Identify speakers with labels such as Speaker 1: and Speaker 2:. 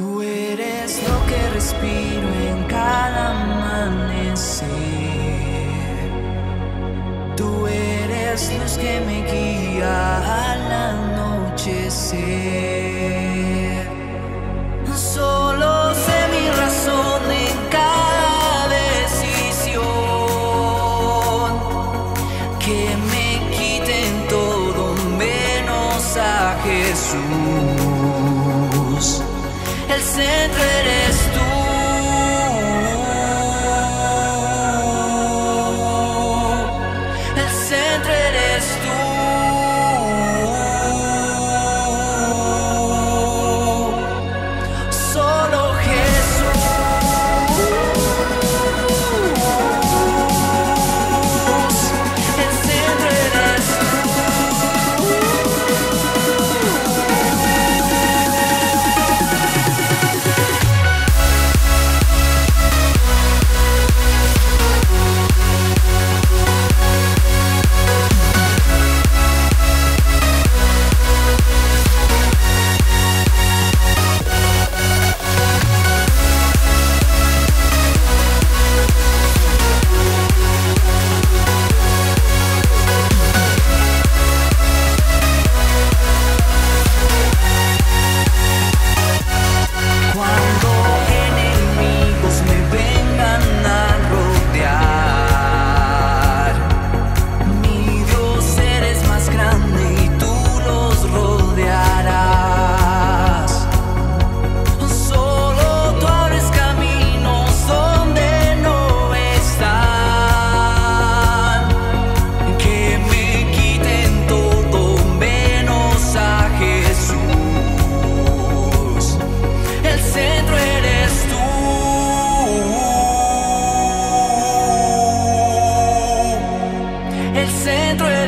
Speaker 1: Tú eres lo que respiro en cada amanecer. Tú eres luz que me guía al anochecer. Solo sé mi razón en cada decisión. Que me quiten todo menos a Jesús. El centro eres tú. centro